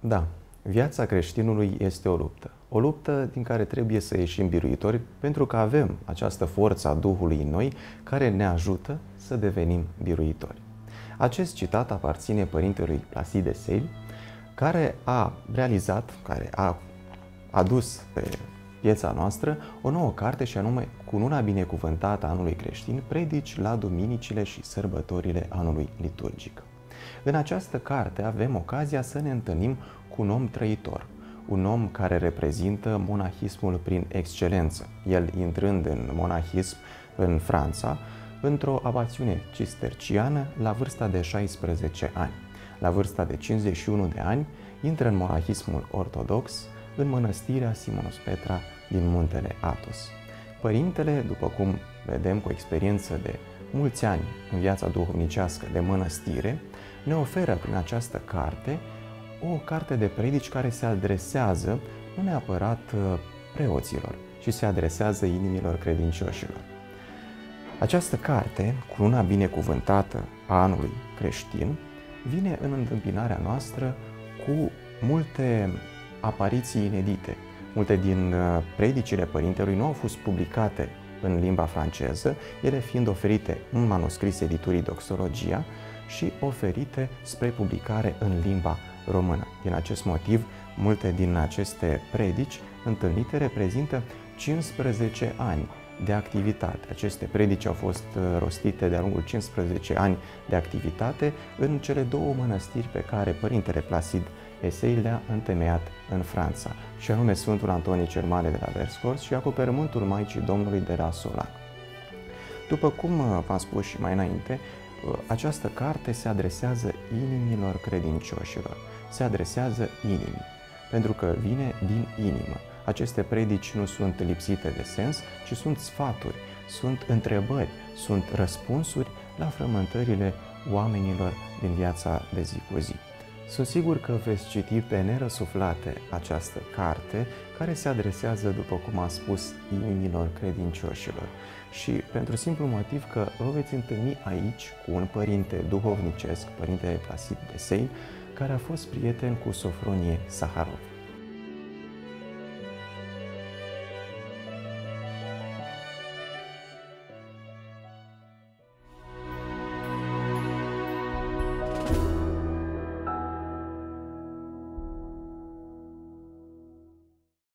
Da, viața creștinului este o luptă. O luptă din care trebuie să ieșim biruitori pentru că avem această forță a Duhului în noi care ne ajută să devenim biruitori. Acest citat aparține părintelui Placide Sale, care a realizat, care a adus pe piața noastră o nouă carte și anume Cununa binecuvântată a anului creștin, predici la duminicile și sărbătorile anului liturgic. În această carte avem ocazia să ne întâlnim cu un om trăitor, un om care reprezintă monahismul prin excelență, el intrând în monahism în Franța, într-o abațiune cisterciană la vârsta de 16 ani. La vârsta de 51 de ani, intră în monahismul ortodox în mănăstirea Simonus Petra din muntele Atos. Părintele, după cum vedem cu experiență de mulți ani în viața duhovnicească de mănăstire, ne oferă prin această carte o carte de predici care se adresează nu neapărat uh, preoților, ci se adresează inimilor credincioșilor. Această carte, cu luna binecuvântată a anului creștin, vine în întâmpinarea noastră cu multe apariții inedite. Multe din uh, predicile părintelui nu au fost publicate în limba franceză, ele fiind oferite în manuscris editurii Doxologia și oferite spre publicare în limba română. Din acest motiv, multe din aceste predici întâlnite reprezintă 15 ani de activitate. Aceste predici au fost uh, rostite de-a lungul 15 ani de activitate în cele două mănăstiri pe care Părintele Placid Esei le-a întemeiat în Franța, și anume Sfântul Antonie cel Mare de la Verscors și acoperământul Maicii Domnului de la Solac. După cum uh, v-am spus și mai înainte, uh, această carte se adresează inimilor credincioșilor, se adresează inimii, pentru că vine din inimă. Aceste predici nu sunt lipsite de sens, ci sunt sfaturi, sunt întrebări, sunt răspunsuri la frământările oamenilor din viața de zi cu zi. Sunt sigur că veți citi pe nerăsuflate această carte care se adresează, după cum am spus, inimilor credincioșilor. Și pentru simplu motiv că vă veți întâlni aici cu un părinte duhovnicesc, părintele Plasid Desei, care a fost prieten cu Sofronie Saharov.